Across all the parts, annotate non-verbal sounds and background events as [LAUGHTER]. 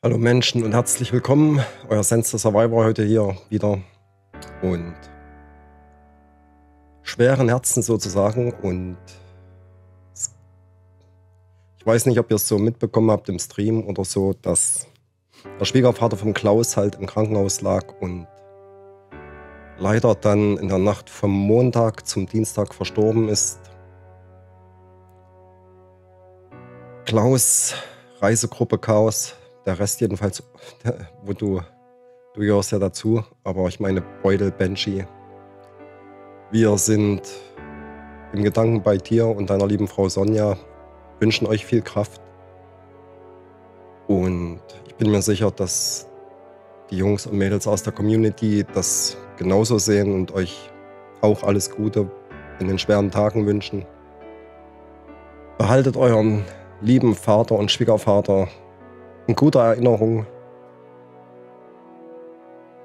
Hallo Menschen und herzlich willkommen. Euer Sense Survivor heute hier wieder. Und schweren Herzen sozusagen. Und ich weiß nicht, ob ihr es so mitbekommen habt im Stream oder so, dass der Schwiegervater von Klaus halt im Krankenhaus lag und leider dann in der Nacht vom Montag zum Dienstag verstorben ist. Klaus, Reisegruppe Chaos, der Rest jedenfalls, wo du, du gehörst ja dazu, aber ich meine Beutel, Benji. Wir sind im Gedanken bei dir und deiner lieben Frau Sonja, wünschen euch viel Kraft. Und ich bin mir sicher, dass die Jungs und Mädels aus der Community das genauso sehen und euch auch alles Gute in den schweren Tagen wünschen. Behaltet euren lieben Vater und Schwiegervater in guter Erinnerung.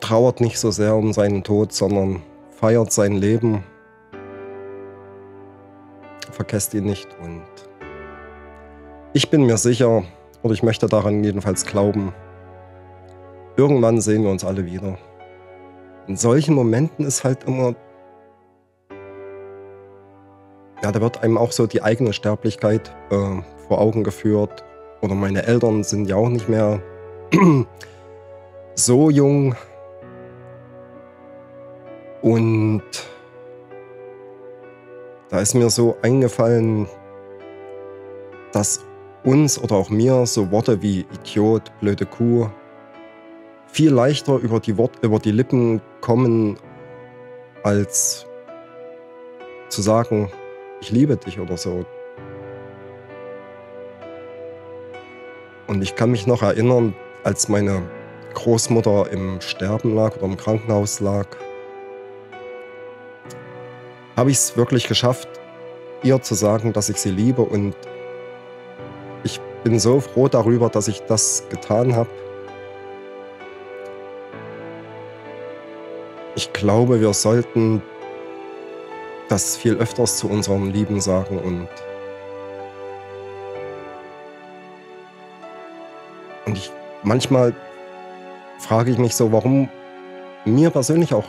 Trauert nicht so sehr um seinen Tod, sondern feiert sein Leben. Vergesst ihn nicht und ich bin mir sicher, oder ich möchte daran jedenfalls glauben, irgendwann sehen wir uns alle wieder. In solchen Momenten ist halt immer, ja, da wird einem auch so die eigene Sterblichkeit äh, vor Augen geführt oder meine Eltern sind ja auch nicht mehr [CLEARS THROAT] so jung. Und da ist mir so eingefallen, dass uns oder auch mir so Worte wie Idiot, blöde Kuh viel leichter über die, Wort, über die Lippen kommen, als zu sagen, ich liebe dich oder so. Und ich kann mich noch erinnern, als meine Großmutter im Sterben lag oder im Krankenhaus lag, habe ich es wirklich geschafft, ihr zu sagen, dass ich sie liebe. Und ich bin so froh darüber, dass ich das getan habe. Ich glaube, wir sollten das viel öfters zu unseren Lieben sagen und manchmal frage ich mich so, warum mir persönlich auch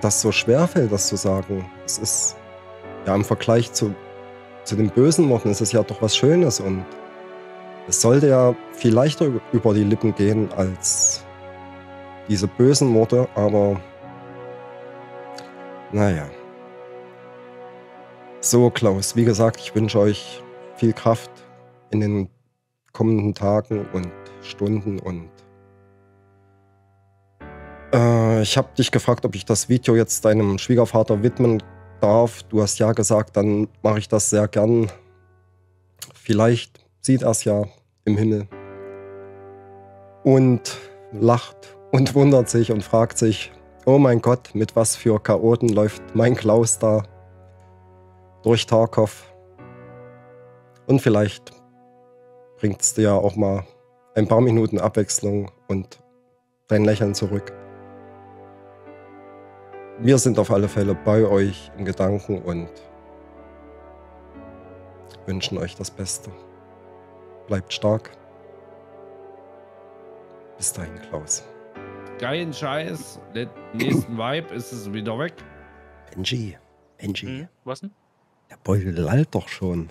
das so schwer fällt, das zu sagen. Es ist ja im Vergleich zu, zu den bösen Worten, ist es ja doch was Schönes und es sollte ja viel leichter über die Lippen gehen als diese bösen Worte, aber naja. So, Klaus, wie gesagt, ich wünsche euch viel Kraft in den kommenden Tagen und Stunden und äh, ich habe dich gefragt, ob ich das Video jetzt deinem Schwiegervater widmen darf. Du hast ja gesagt, dann mache ich das sehr gern. Vielleicht sieht er es ja im Himmel und lacht und wundert sich und fragt sich, oh mein Gott, mit was für Chaoten läuft mein Klaus da durch Tarkov. Und vielleicht bringt es dir ja auch mal ein paar Minuten Abwechslung und dein Lächeln zurück. Wir sind auf alle Fälle bei euch in Gedanken und wünschen euch das Beste. Bleibt stark. Bis dahin, Klaus. Geilen Scheiß. Den nächsten Vibe ist es wieder weg. Benji, Benji. Hm, was denn? Der Beutel lallt doch schon.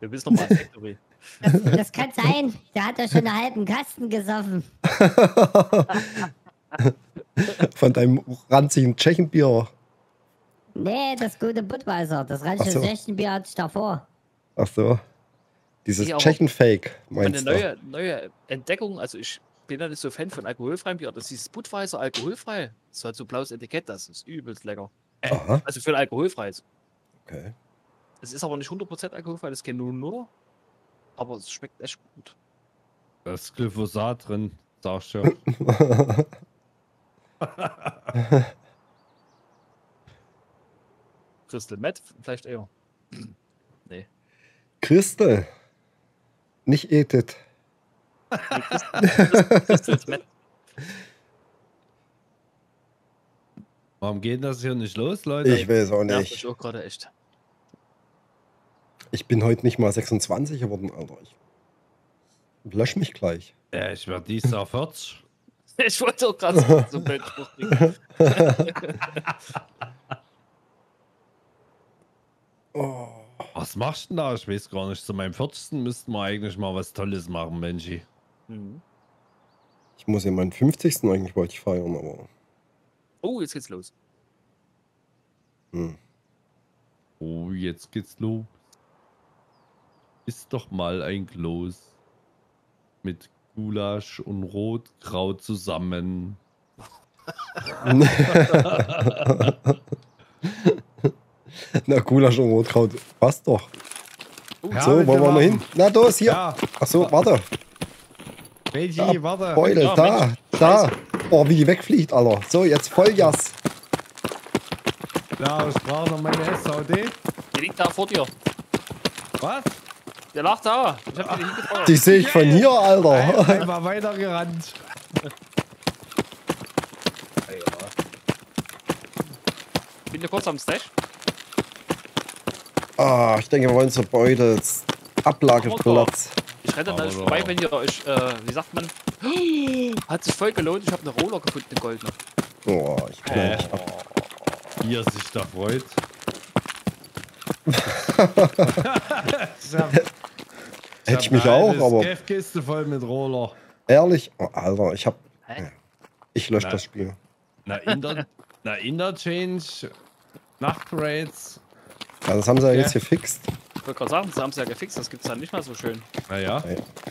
Wir wissen noch mal Factory. Das, das kann sein. Der hat ja schon einen halben Kasten gesoffen. [LAUGHS] Von deinem ranzigen Tschechenbier. Nee, das gute Budweiser. Das ranzige so. Tschechenbier hatte ich davor. Ach so. Dieses Tschechenfake, meinst du? neue, neue Entdeckung, also ich bin ja nicht so Fan von alkoholfreiem Bier. Das ist dieses Budweiser alkoholfrei. Das hat so ein blaues Etikett, das ist übelst lecker. Äh, Aha. also für ein alkoholfreies. Okay. Es ist aber nicht 100% alkoholfrei, das kennen nur nur. Aber es schmeckt echt gut. Da ist Glyphosat drin, sagst du. [LAUGHS] Crystal Meth vielleicht eher. [CLEARS THROAT] Christel. Nicht Edith. Nee, Crystal. Warum geht das hier nicht los, Leute? Ich weiß auch nicht. mich auch gerade echt. Ich bin heute nicht mal 26 geworden, Alter. Ich lösch mich gleich. Ja, ich werde dies Jahr 40. [LAUGHS] Ich wollte auch gerade so, so bringen. [LAUGHS] Oh. Was machst du denn da? Ich weiß gar nicht. Zu meinem 40. müssten wir eigentlich mal was Tolles machen, Menchi. Mhm. Ich muss ja meinen 50. eigentlich wollte ich feiern, aber. Oh, jetzt geht's los. Hm. Oh, jetzt geht's los. Ist doch mal ein Kloß. Mit Gulasch und Rotkraut zusammen. [LAUGHS] Na, Gulasch und Rotkraut. Passt doch. Oh, Ja, so, bitte wollen wir mal hin? Na, da ist hier. Ja, Ach so, warte. Menchi, Ja, warte. Beule, Ja, da, Mensch, da. Oh, wie die wegfliegt, Alter. So, jetzt Vollgas. Ja, ich brauche noch meine SVD. Der liegt da vor dir. Was? Der lag da. Ich hab den hingefeuert. Die sehe ich von hier, Alter. Ein- Einmal weitergerannt. Bin hier kurz am Stash. Ah, ich denke, wir wollen zur Beute. Jetzt Ablageplatz. Ich renne dann vorbei, wenn ihr euch, äh, wie sagt man, [GASPS] hat sich voll gelohnt. Ich habe eine Roller gefunden, eine goldene. Oh, ich knall dich ab. Wie er sich da freut. [LAUGHS] [LAUGHS] Hätte ich mich auch, aber Kiste voll mit Roller. ehrlich. Oh, Alter, ich hab. Hä? Ich lösche das Spiel. Na, Inter na Interchange, Nachtraids. Ja, das haben sie ja Ja. jetzt gefixt. Ich wollte gerade sagen, das haben sie ja gefixt, das gibt's dann nicht mal so schön. Naja,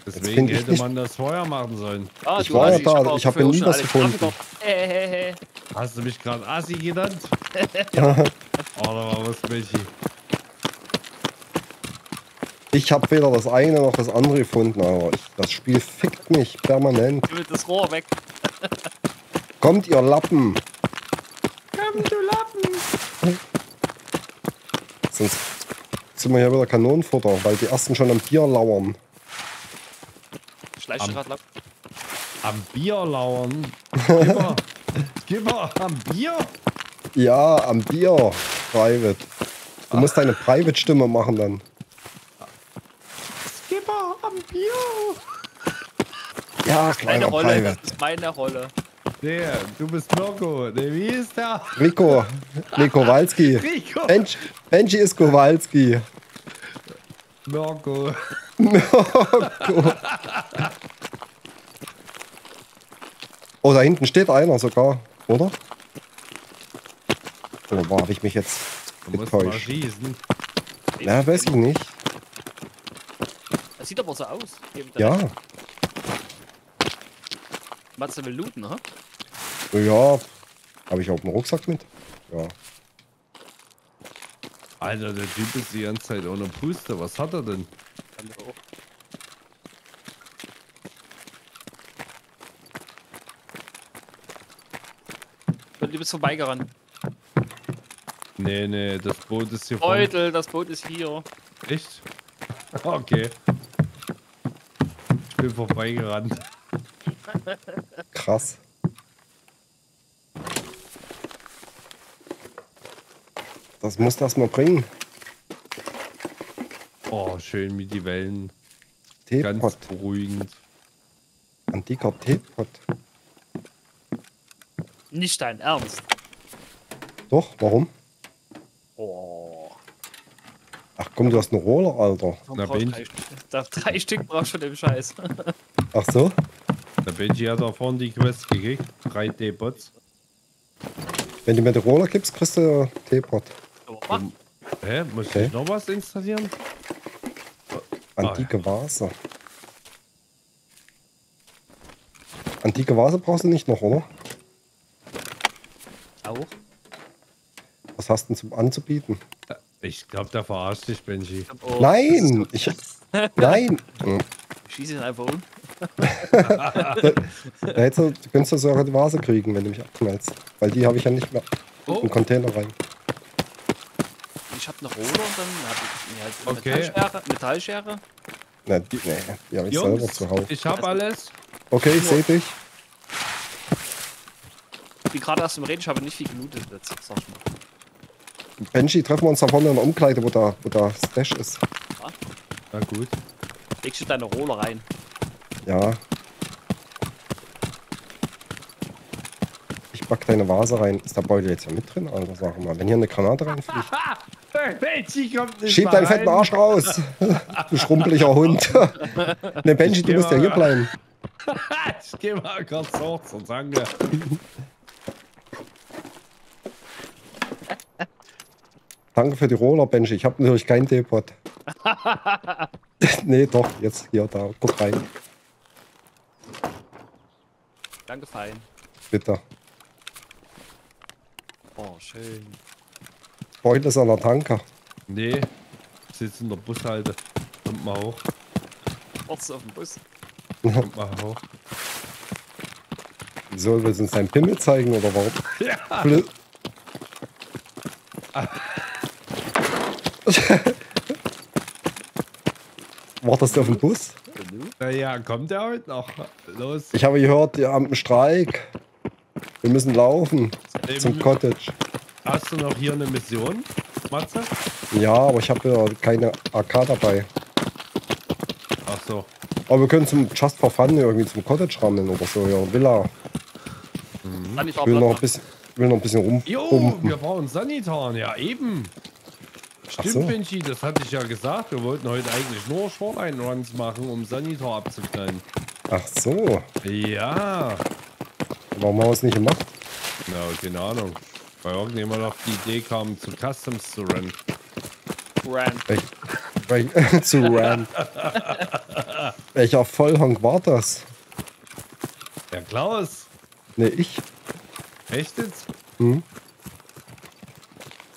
deswegen hätte nicht- man das vorher machen sollen. Ah, Ich war ja da, ich hab dafür ja nie was gefunden. Äh, äh, äh. Hast du mich gerade Assi genannt? [LAUGHS] Oh, da war was, Michi. Ich habe weder das eine noch das andere gefunden, aber ich, das Spiel fickt mich permanent. Du willst das Rohr weg. Kommt ihr Lappen! Komm, du Lappen! Sonst sind wir ja wieder Kanonenfutter, weil die ersten schon am Bier lauern. Schleicht Am- gerade ab. Am Bier lauern. Skipper. [LAUGHS] Skipper, am Bier? Ja, am Bier, Private. Du musst deine Private-Stimme machen dann. Bier. Ja, Meine kleiner Rolle, Private. das ist meine Rolle. Nee, du bist Mirko. Nee, wie ist der? Rico, nee, Kowalski. Rico. Benji, Benji ist Kowalski. Mirko. Oh, da hinten steht einer sogar, oder? Oh, wo habe ich mich jetzt Du musst mal getäuscht? schießen. Ja, weiß ich nicht. Das sieht aber so aus. Ja. Matze will looten, ha? ja. Habe ich auch einen Rucksack mit? Ja. Alter, der Typ ist die ganze Zeit ohne Puste. Was hat er denn? Kann ich auch. Und du bist vorbeigerannt. Nee, nee, das Boot ist hier vorne. Beutel, das Boot ist hier. Echt? [LAUGHS] Okay. Bin vorbeigerannt. Krass. Das muss das mal bringen. Oh, schön wie die Wellen. Ganz Teepot. beruhigend. Antiker Teepot. Nicht dein Ernst. Doch, warum? Oh. Ach komm, du hast einen Roller, Alter. Na, bin- drei, Stück? da, drei [LAUGHS] Stück brauchst du dem Scheiß. Ach so? Der Benji hat da vorne die Quest gekriegt. 3D-Bots. Wenn du mir den Roller gibst, kriegst du Teepot. Aber mach. Hä? Muss Okay. ich noch was installieren? Antike Vase. Antike Vase brauchst du nicht noch, oder? Auch. Was hast du denn zum anzubieten? Ich glaube, der verarscht dich, Benji. Oh, Nein! Ich, [LAUGHS] nein! Ich schieße ihn einfach um. [LAUGHS] Da hättest du, du könntest ja sogar die Vase kriegen, wenn du mich abknallst. Weil die habe ich ja nicht mehr Oh. den Container rein. Ich hab eine Roller und dann hab ich halt eine Okay. Metallschere. Metallschere. Na, die, nee, die habe ich selber Jungs, zu Hause. ich hab alles. Okay, ich sehe dich. Ich bin gerade erst im Reden, ich habe nicht viel gelootet jetzt, sag ich mal. Benji, treffen wir uns da vorne in der Umkleide, wo der, wo der Stash ist. Ja. Na gut. Legst du deine Rolle rein? Ja. Ich pack deine Vase rein. Ist der Beutel jetzt ja mit drin? Also sag mal. Wenn hier eine Granate reinfliegt. [LAUGHS] Benji kommt nicht Schieb deinen fetten Arsch raus, [LAUGHS] du schrumpeliger Hund. [LAUGHS] ne, Benji, du musst ja hier bleiben. ich geh mal kurz hoch zur Zange. Danke für die Roller, Benji. Ich habe natürlich keinen Teepot. [LAUGHS] nee, doch, jetzt hier, da. Guck rein, Danke, fein. bitte. Oh, schön. Beutel ist an der Tanke. Nee, ich sitze in der Bushalte. Kommt mal hoch. Orts auf dem Bus. Kommt mal hoch. Wieso, willst du uns deinen Pimmel zeigen oder warum? [LAUGHS] Ja. [LAUGHS] Wartest du auf den Bus? Naja, kommt der heute noch? Los. Ich habe gehört, ihr habt einen Streik. Wir müssen laufen zum Ähm, Cottage. Hast du noch hier eine Mission, Matze? Ja, aber ich habe ja keine AK dabei. Ach so. Aber wir können zum Just for Fun irgendwie zum Cottage rammeln oder so, ja. Villa. Dann ich will noch ein bisschen, will noch ein bisschen Jo, rumpumpen. wir brauchen Sanitarn, ja eben. Stimmt, so. Benji, das hatte ich ja gesagt. Wir wollten heute eigentlich nur Shoreline-Runs machen, um Sanitar abzuknallen. Ach so. Ja. Warum haben wir es nicht gemacht? Na, keine Ahnung. Weil irgendjemand auf die Idee kam, zu Customs zu rennen. Grand. Wel- [LAUGHS] zu Ram. Welcher Vollhonk war das? Der Klaus. Ne, ich. Echt jetzt? Hm?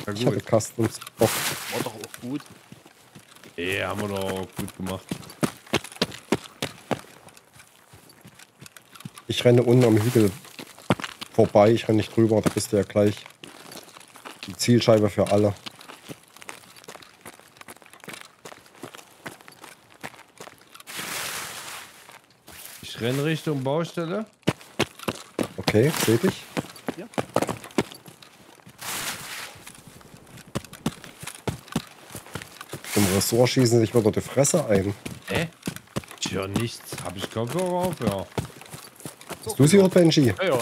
Ja Ich hatte. Customs. Bock. War doch auch gut. Ja, haben wir doch gut gemacht. Ich renne unten am Hügel vorbei. Ich renne nicht drüber. Da bist du ja gleich die Zielscheibe für alle. Ich renne Richtung Baustelle. Okay, seh dich. Ja. Ressort schießen sich wieder die Fresse ein. Hä? Tja, nichts. Hab ich Kopfhörer auf? Ja. Hast du sie gehört, Benji? Ja, ja.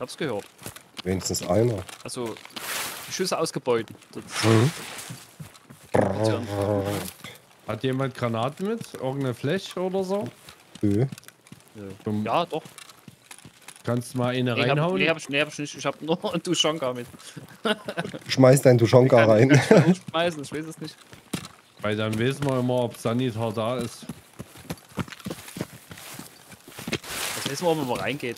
Hab's gehört. Wenigstens einer. Also, die Schüsse ausgebeutet. Das, Mhm. Hat jemand Granaten mit? Irgendeine Flash oder so? Nö. Zum- ja, doch. Kannst du mal eine Nee, hab, reinhauen? nee, hab ich, nee, hab ich nicht. Ich hab nur [LAUGHS] einen Duschonka mit. Schmeiß deinen Duschonka rein. Schmeißen, ich weiß es nicht. Weil dann wissen wir immer, ob Sanitar da ist. Das wissen wir, wenn man reingeht.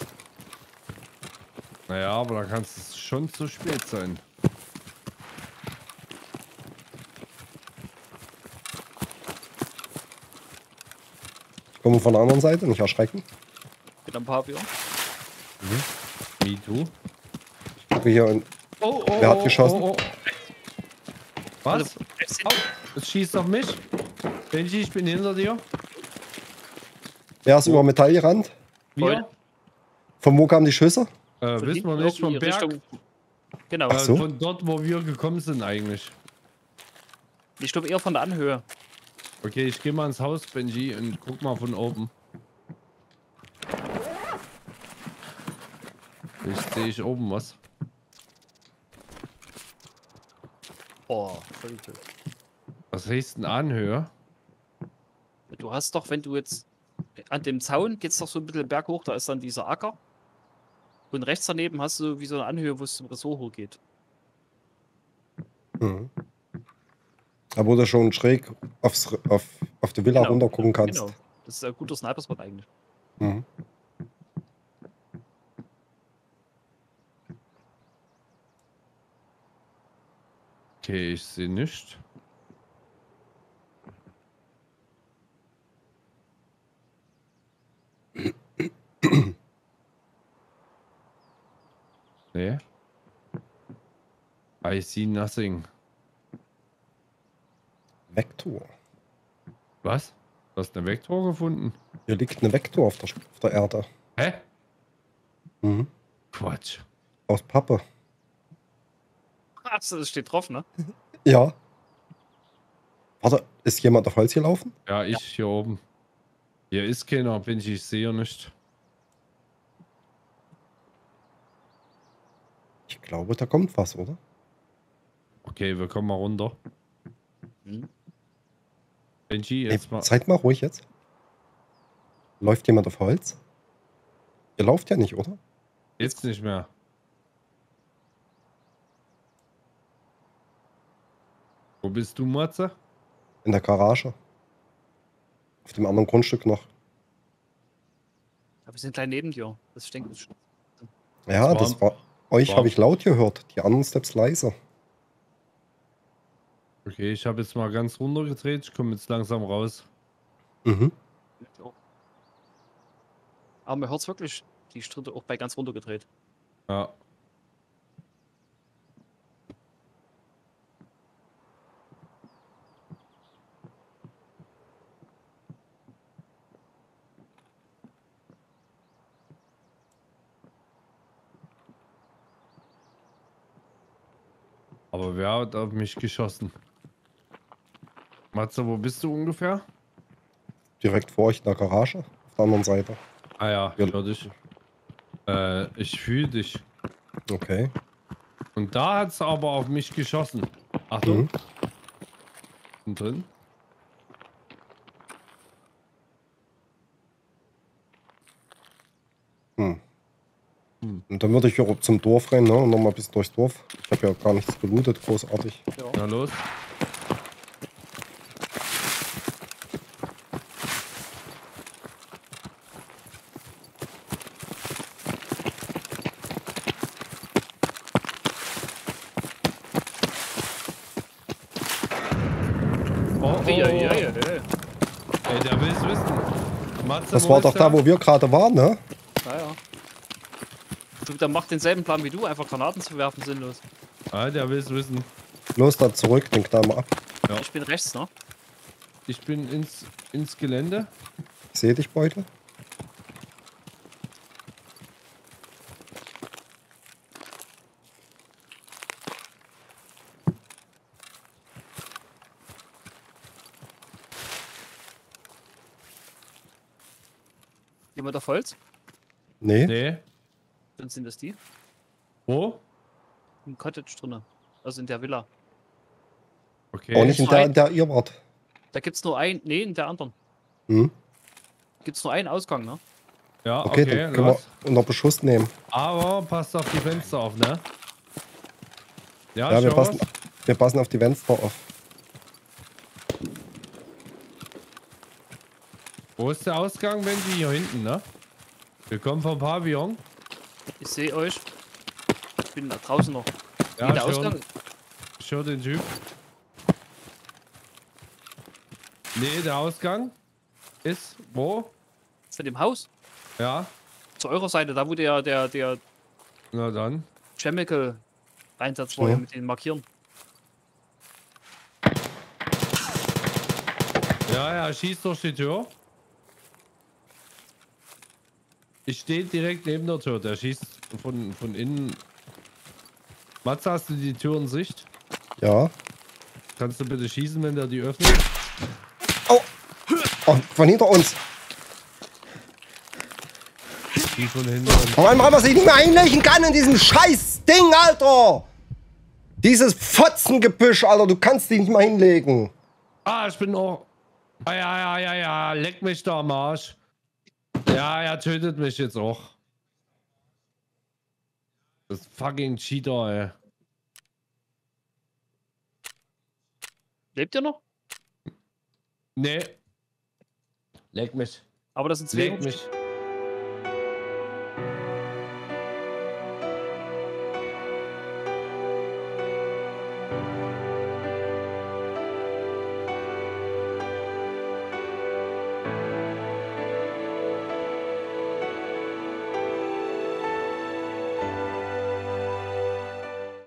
Naja, aber da kann es schon zu spät sein. Ich komme von der anderen Seite, nicht erschrecken. Mit einem Pavillon. Me too. Ich gucke hier und Oh, oh, Wer hat oh, geschossen? Oh, oh. Was? Au, es schießt auf mich. Benji, ich bin hinter dir. wer ist über Metall gerannt? Wir? Von wo kamen die Schüsse? Äh, von wissen wir nicht vom Berg. Richtung- Genau. Äh, so. Von dort, wo wir gekommen sind eigentlich. Ich glaube eher von der Anhöhe. Okay, ich gehe mal ins Haus, Benji, und guck mal von oben. Ich sehe ich oben was. Oh, voll gut. Was heißt denn Anhöhe? Du hast doch, wenn du jetzt an dem Zaun geht's doch so ein bisschen berghoch, da ist dann dieser Acker. Und rechts daneben hast du wie so eine Anhöhe, wo es zum Ressort hochgeht. Mhm. Da wo du schon schräg aufs, auf, auf die Villa Genau, runter gucken kannst. Genau. Das ist ein guter Sniper-Spot eigentlich. Mhm. Okay, ich sehe nichts. Nee. I see nothing. Vektor. Was? Du hast eine Vektor gefunden? Hier liegt eine Vektor auf der, auf der Erde. Hä? Mhm. Quatsch. Aus Pappe. Achso, das steht drauf, ne? [LAUGHS] Ja. Warte, ist jemand auf Holz gelaufen? Ja, ich hier oben. Hier ist keiner, bin ich, ich sehe nicht. Ich glaube, da kommt was, oder? Okay, wir kommen mal runter. Benji, Ey, jetzt mal. seid mal ruhig jetzt. Läuft jemand auf Holz? Ihr lauft ja nicht, oder? Jetzt nicht mehr. Wo bist du, Matze? In der Garage. Auf dem anderen Grundstück noch. Aber wir sind gleich neben dir. Das stinkt. Ja, Das war. Euch habe ich laut gehört. Die anderen Steps leiser. Okay, ich habe jetzt mal ganz runtergedreht. Ich komme jetzt langsam raus. Mhm. Aber man hört es wirklich. Die Stritte auch bei ganz runtergedreht. Ja. Aber wer hat auf mich geschossen? Matze, wo bist du ungefähr? Direkt vor euch in der Garage. Auf der anderen Seite. Ah ja, Ja. ich hör dich. Äh, ich fühle dich. Okay. Und da hat es aber auf mich geschossen. Achtung. Mhm. Drin. Hm. Hm. Und dann würde ich auch zum Dorf rennen, ne? Und nochmal bis durchs Dorf. Ich habe ja gar nichts gelootet, großartig. Ja. Na los. Oh, oh. Ui, ui. Ey, der will es wissen. Matze, Das war doch da, wo wir gerade waren, ne? Der macht denselben Plan wie du, einfach Granaten zu werfen, sinnlos. Ah, der will es wissen. Los, da zurück, den wir ab. Ja. Ich bin rechts, ne? Ich bin ins, ins Gelände. Ich sehe dich, Beutel. Jemand auf Holz? Nee. Nee. Dann sind das die. Wo? Im Cottage drinne. Also in der Villa. Okay. Auch nicht in der, in der ihr wart. Da gibt's nur ein. Nee, in der anderen. Hm? Gibt's nur einen Ausgang, ne? Ja, Okay, okay, dann können los. wir unter Beschuss nehmen. Aber passt auf die Fenster auf, ne? Ja, Ja, wir passen, was. wir passen auf die Fenster auf. Wo ist der Ausgang, wenn Sie hier hinten, ne? Wir kommen vom Pavillon. Ich sehe euch. Ich bin da draußen noch. Ja, der höre Ausgang. ich hör den Typ. Nee, der Ausgang ist wo? Von dem Haus. Ja, Zu eurer Seite, da wo der, der, der na dann. Chemical Einsatz war, Ja. mit den Markieren. Ja, ja, schießt durch die Tür. Ich stehe direkt neben der Tür. Der schießt von, von innen. Matze, hast du die Tür in Sicht? Ja. Kannst du bitte schießen, wenn der die öffnet? Oh, von hinter uns. Die von hinten. und- Vor allem, weil man sich nicht mehr einlegen kann in diesem scheiß Ding, Alter. Dieses Fotzengebüsch, Alter, du kannst dich nicht mal hinlegen. Ah, ich bin auch. Ah, ja, ja, ja, ja. Leck mich da am Arsch. Ja, er tötet mich jetzt auch. Das fucking Cheater, ey. Lebt ihr noch? Nee. Leck mich. Aber das zwei. Leck mich.